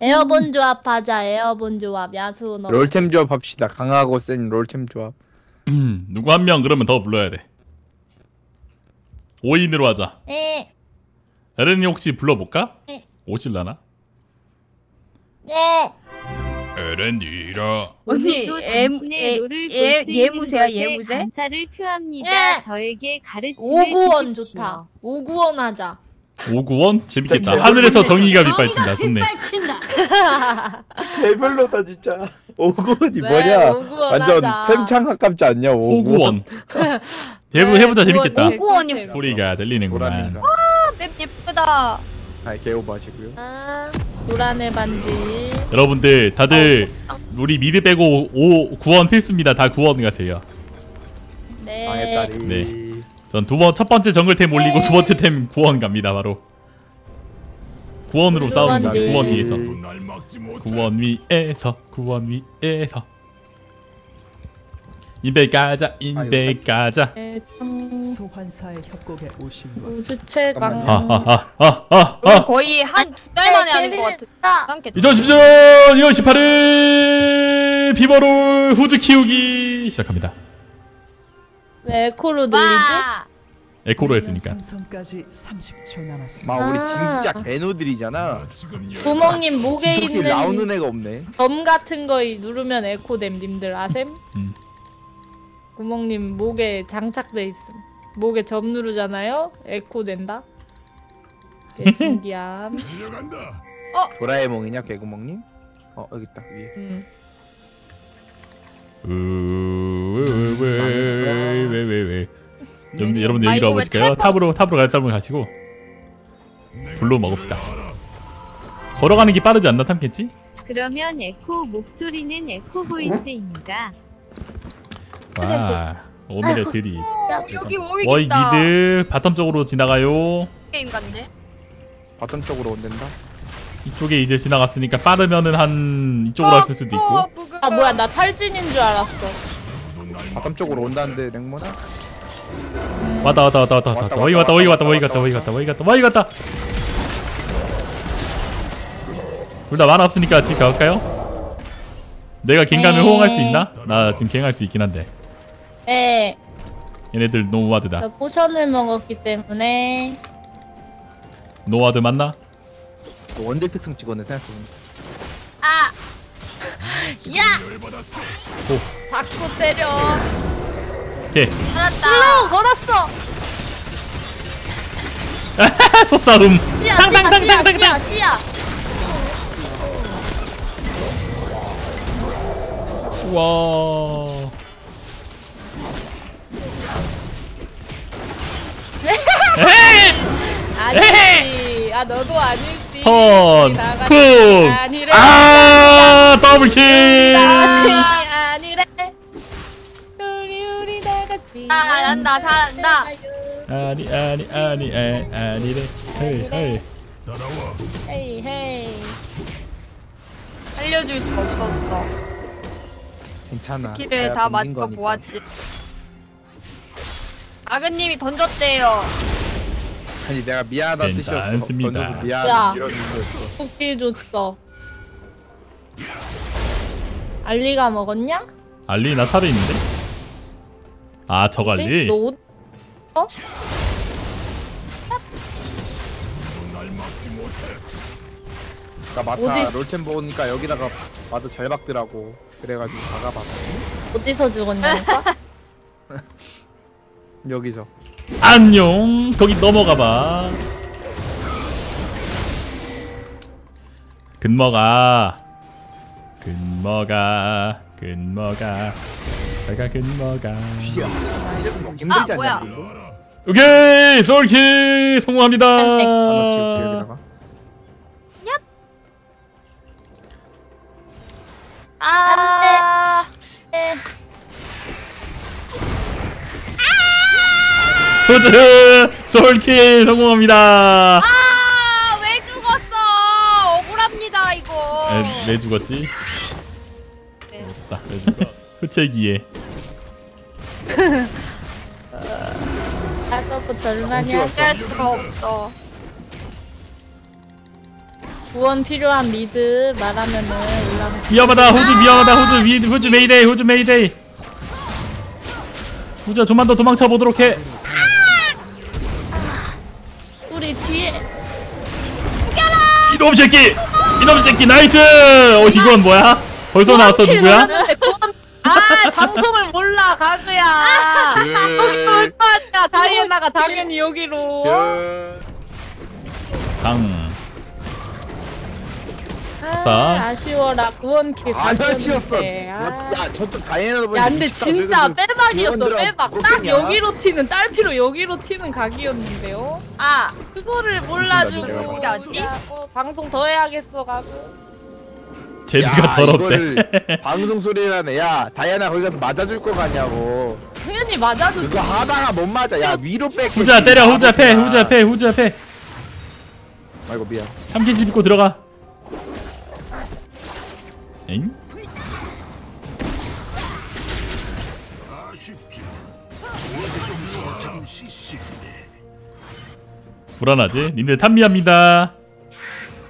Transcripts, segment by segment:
에어본 조합 하자. 에어본 조합 야수 너. 롤템 조합 합시다. 강하고 센 롤템 조합. 음, 누구 한 명 그러면 더 불러야 돼. 5인으로 하자. 네. 에렌이 혹시 불러볼까? 네. 오실라나? 네. 에렌이라. 언니 오늘도 당신의 있는 예무새야, 것에 예무새? 감사를 표합니다. 예. 저에게 가르침을 오구원 주십시오. 좋다. 오구원 하자. 오구원? 재밌겠다. 진짜 하늘에서 정의가 빗발친다. 좋네. 개별로다 진짜. 오구원이 네, 뭐냐? 오구원 완전 하자. 팽창 가깝지 않냐? 호구원. 해보, 네, 해보자 오구원 재밌겠다. 네, 오구원이 컨셉. 소리가 들리는구만. 보라면서. 맵 예쁘다. 아 개오바시고요. 아, 노란의 반지. 여러분들 다들 우리 미드 빼고 5 구원 필수입니다. 다 구원 가세요. 네. 망했다리. 네. 전 두 번 첫 번째 정글템 올리고 두 번째 템 구원 갑니다 바로. 구원으로 싸웁니다. 구원지. 구원 위에서. 구원 위에서 구원 위에서. 인베 가자 인베 가자. 네, 참, 소환사의 협곡에 오신 것을. 하하하하하. 이거 거의 한 두 달 만에 하는 것 같은. 같아. 깜겠다. 2010년 1월 18일 비버롤 후즈 키우기 시작합니다. 왜 에코로 들리지? 와. 에코로 했으니까. 생성까지 30초 남았습니다. 막 우리 아. 진짜 개노들이잖아. 구멍님 목에 지속이 있는 나오는 애가 없네. 점 같은 거 누르면 에코됨 님들 아셈? 음. 구멍님 목에 장착돼 있음. 목에 점 누르잖아요. 에코 된다. 네, 신기함. 도라에몽이냐 개구멍님? 어 여기 있다 위에. 음. 왜 여러분들 여러분들 아, 여기로 이거 왜 와보실까요? 찰거 탑으로 탑으로 갈 사람을 가시고 불로 먹읍시다. 걸어가는 게 빠르지 않나 탐켄치? 그러면 에코 목소리는 에코 보이스입니다. 와 오늘의 드립. 어, 여기 오이 워이 있다. 미드 바텀 쪽으로 지나가요. 게임 같네. 바텀 쪽으로 온댄다. 이쪽에 이제 지나갔으니까 빠르면은 한 이쪽으로 왔을 수도 있고. 아 뭐야 나 탈진인 줄 알았어. 바텀 쪽으로 온다는데 랭모나? 왔다 왔다 왔다 왔다 왔다. 워이 왔다 워이 왔다 워이 갔다 워이 갔다 워이 갔다 워이 갔다. 둘 다 만화 없으니까 집 가볼까요? 내가 갱감을 네. 호응할 수 있나? 나 지금 갱할 수 있긴 한데 네. 얘네들 노와드다 저 포션을 먹었기 때문에 노와드 맞나? 원딜 특성 찍었네 생각해보니까. 아, 야! 자꾸 때려. 오케이 살았다. 어, 걸었어. 소싸움 씨야 씨야 씨야 씨야 씨야. 와 아니지. 아 너도 아니지. 턴! 쿵! 아 더블킬 같이 아니래. 우리 우리 다 같이. 잘한다, 잘한다. 아니 아니 아니 아, 아니래 헤이 헤이 헤이 헤이. 살려줄 수가 없었어. 괜찮아. 내가 다 맞고 거니까. 모았지. 아그님이 던졌대요. 아니 내가 미안하다 뜻이었어. 괜찮습니다. 던져서 야. 미안 이런 의미였어. 쿠키 줬어. 알리가 먹었냐? 알리 나 살아 있는데 아? 알리 너 옷? 어? 나 마타 어디- 롤챔 보니까 여기다가 마도 잘 박더라고. 그래가지고 다가봤어. 어디서 죽었냐니까? 여기서. 안녕. 거기 넘어가봐. 근머가 근머가 근머가 내가 근머가 아, 뭐야. 오케이 솔킬. 성공합니다. 지울게 여기다가. 아, 호즈 솔킬 성공합니다 아, 왜 죽었어? 억울합니다, 이거. 에, 내 죽었지? 네. 없다 내 죽어 후체기에 아까부터 얼마냐? 어쩔 수가 없어. 구원 필요한 미드 말하면은 올라가. 위험하다 호주 위험하다 호주 위 호주 메이데이 호주 메이데이 호주야 좀만 더 도망쳐 보도록 해 이놈 새끼 이놈 새끼 나이스 어 이건 뭐야 벌써 나왔어 누구야 아 방송을 몰라 가그야. 줄, 아니야 다이애나가 당연히 여기로. 줄. 강 아, 아싸. 아쉬워라 구원킬. 안 아쉬웠어. 갔었는데. 아. 야, 저쪽 다이애나도 보니 야 근데. 진짜 빼박이었어 빼박 딱? 여기로 튀는 딸피로 여기로 튀는 각이었는데요 아 그거를 무슨 몰라주고 내가. 야, 어, 방송 더 해야겠어 가고 제드가 야, 더럽대 방송 소리라네. 야, 다이애나 거기 가서 맞아줄 거 같냐고. 당연히 맞아주지 그거 하다가 못 맞아. 야, 위로 뺄게. 후자 때려 후자 패 후자 패 후자 패 아이고 미안. 참깨 집 입고 들어가 엥? 불안하지? 님들 탐미합니다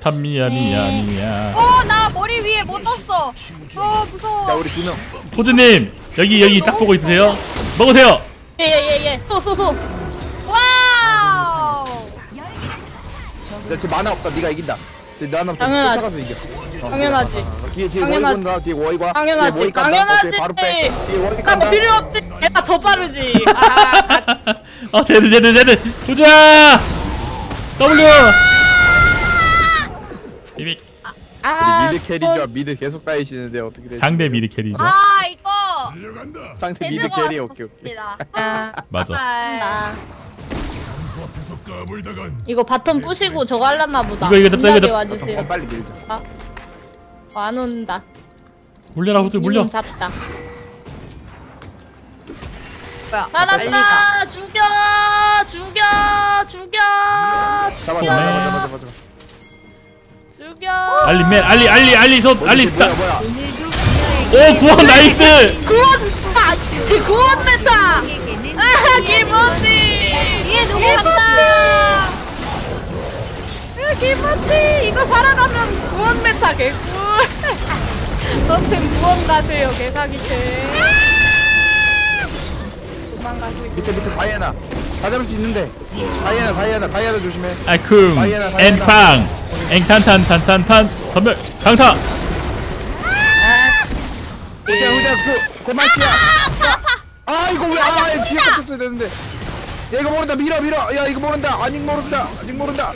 탐미야 미야 미야 어, 나 머리 위에 못 떴어. 어, 무서워. 야, 우리 두 명. 호주님 여기 여기 딱 보고 있으세요 먹으세요 예예예예 소소소 와우. 야, 쟤 만화 없다. 네가 이긴다. 쟤좀 당연하지. 쫓아가서 이겨. 어, 당연하지. 어, 뒤에 뒤에 당연하지. 워이 간다. 뒤에 워이 가. 당연하지. 뒤에 워이 간다. 당연하지. 오케이, 바로 빼. 뒤에 워이 간다. 아 필요 없지 내가 더 빠르지 아, 아 제드 제드 제드 후자 W 비빅 아, 우리 미드 캐리죠. 미드 계속 따이시는데 어떻게 되지? 상대 미드 캐리죠 아, 이거. 상대 미드 캐리 오케이 오케이. 아, 맞아 아, 이거 바텀 부시고 저거 할랐나 보다 이거, 이거 냅둬, 이거. 와주세요 어, 빨리 밀자. 어, 안 온다. 물려라 후주 물려. 님 잡다. 뭐야? 살았다! 죽여! 죽여! 죽여! 잡아 네. 잡아 잡아 잡아 잡아. 죽여! 알리 맨 알리 알리 알리 소 알리 스타 뭐야 뭐야. 오늘도 오 구원 나이스! 구원 아, 제 구원 메타 아 김원지 위에 누구 간다. 아, 김원지 이거 살아가면 구원 메타 개꿀 너팀 구원 가세요 개사기체 도망가세요 밑에 밑에 다이애나. 다 잡을 수 있는데. 다이애나 다이애나 다이애나 조심해. 아쿰 다이애나, 다이애나. 앵팡 앵탄탄탄탄탄 전멸 강타 후자 후자 그 고마시야. 아 이거 왜아 뒤에 꽂혔어야 되는데. 야 이거 모른다 밀어 밀어. 야 이거 모른다. 아직 모른다. 아직 모른다.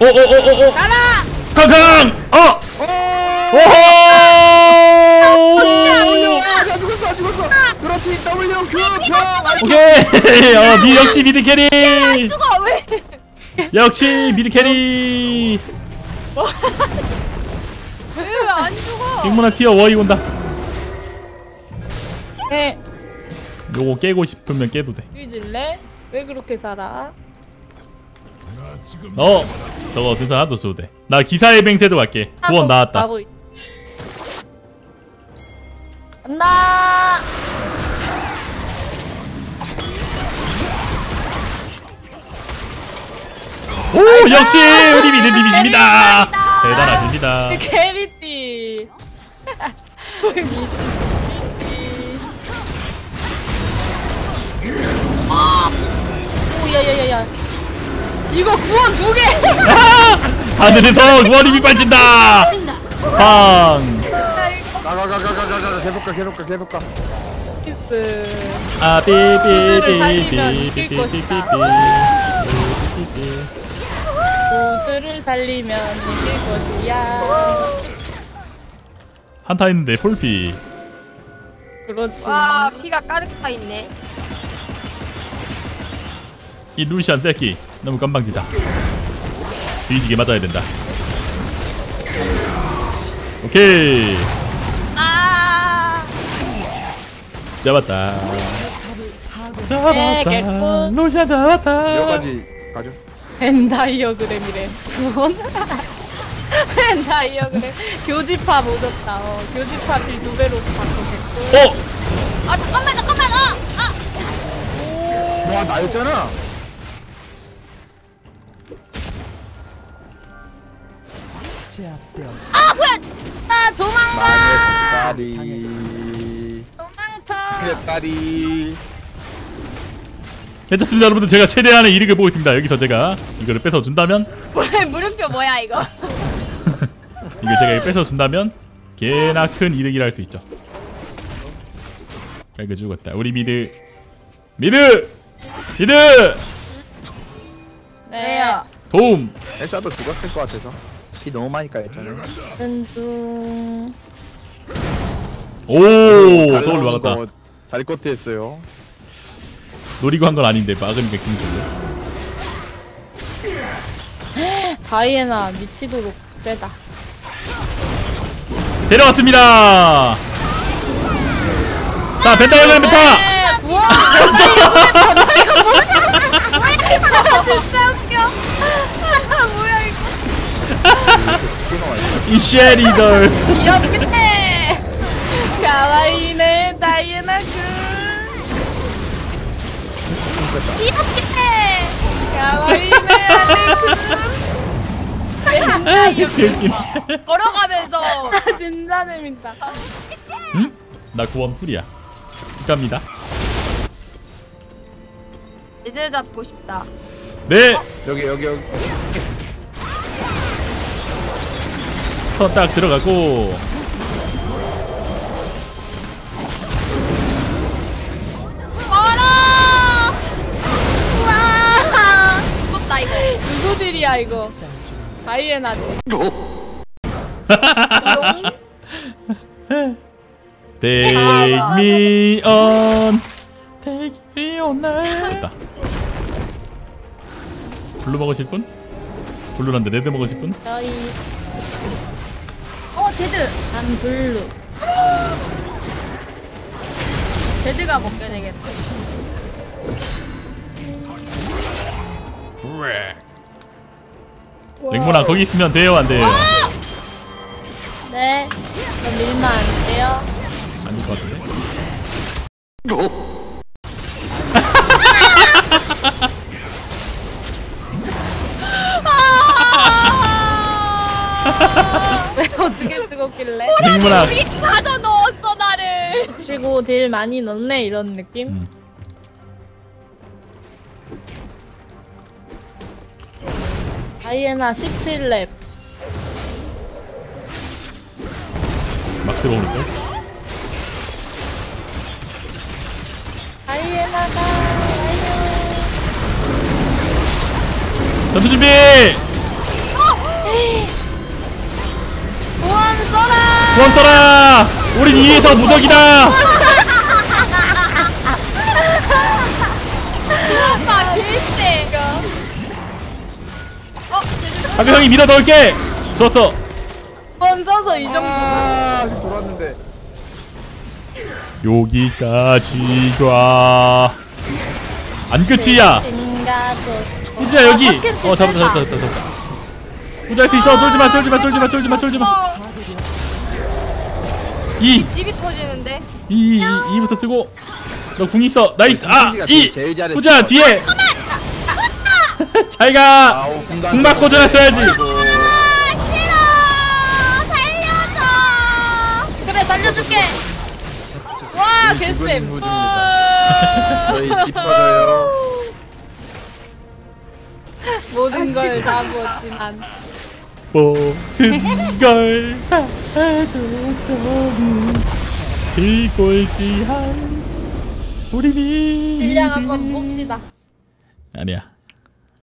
오오오오오 가라 강강 어 어. 오호 아 죽었어 안 죽었어. 그렇지 W Q 평. 아니, 오케이 어 미, 역시 미드 캐리 왜? 역시 미드 캐리 왜안 죽어? 빅문화 티어 워이 온다 네 요거 깨고 싶으면 깨도 뒤질래? 왜 그렇게 살아? 돼어 저거 등산 하도 줘도 돼나 기사의 뱅세도 갈게 구원 나왔다 가고 있- 간다. 오 역시 우리 미드 비비십니다. 대단하십니다. 캐리티 우리 미스 오 야야야야. 이거 구원 두개. 하늘에서 구원이 빗발친다. 팡 가가가가가가 계속 가 계속 가 계속 가. 키스 아 삐삐삐삐삐삐삐삐삐 모두를 살리면 이길 것이야 한타 있는데 폴피 그렇지 와, 피가 가득 차 있네. 이 루시안 새끼 너무 깜방지다 뒤지게 맞아야 된다 오케이 잡았다 네, 잡았다 개꿀. 루시안 잡았다 여기까지 가죠. 벤다이어그램이래 구원 벤다이어그램 교집합 오졌다 어, 교집합 딜두 배로 바꿔줬고 어? 아 잠깐만, 잠깐만. 아, 아. 와 나였잖아. 아 도망가 망했다리 도망쳐 망했다리. 괜찮습니다 여러분들. 제가 최대한의 이득을 보고 있습니다. 여기서 제가 이거를 뺏어준다면. 뭐야 물음표 뭐야 이거? 이거 제가 이거 뺏어준다면 개나 큰 이득이라 할 수 있죠. 아이고 죽었다. 우리 mid. Mid! Mid! 네. 왜요? 도움! 엘사도 죽었을 것 같아서. 피 너무 많이 까였잖아요 오 더울 막았다. 잘 커트했어요. 노리고 한 건 아닌데 막으니까 기분 다이애나 미치도록 세다. 데려왔습니다! 자 벤타 열려 벤타 우와! 진짜 웃겨. 뭐야 이거? 이 쉐리덜 맨날 이렇게 걸어가면서. 진짜 재밌다. 나 구원 풀이야. 갑니다. 애들 잡고 싶다. 네. 여기 여기 여기. 턴딱 들어가고 누구들이야 이거 다이애나지 용. Take me on Take me on 됐다 블루 먹으실 분? 블루란데 레드 먹으실 분? 저희 어 제드. 안 블루 제드가 먹게 되겠다. 랭모나 거기 있으면 돼요 안 돼요? 네. 저 밀면 안 돼요? 아닐 것 같은데? 왜 어떻게 뜨겁길래? 랭모나 우리 가져 넣었어 나를. 치고 딜 많이 넣네 이런 느낌? 음. 다이애나 17렙. 막 들어오는데? 다이애나가 와요 전투 준비! 우왕 써라. 구원 써라! 우린 이에서 무적이다! 하면 형이 밀어 넣을게! 좋았어. 번 써서 이 정도. 아 아직 돌았는데. 여기까지가. 안 끝이야. 후지야 여기. 아, 어 잡았다. 잡았다 잡았다 잡았다. 후지 할수 있어. 쫄지마 쫄지마 쫄지마 쫄지마 쫄지마. 어, 2 집이 터지는데. 2 2 2부터 쓰고. 너 궁 있어. 나이스. 아! 2! 제일 잘했어. 후지야 뒤에 아우 공간 궁 맞고 전했어야지. 아 싫어. 살려줘. 그래 살려줄게. 와 개쌤. 저희 집 모든 걸 다 보지만. 모든 걸다 해줬더니 비꼴찌한 우리 미 분량 한번 봅시다. 아니야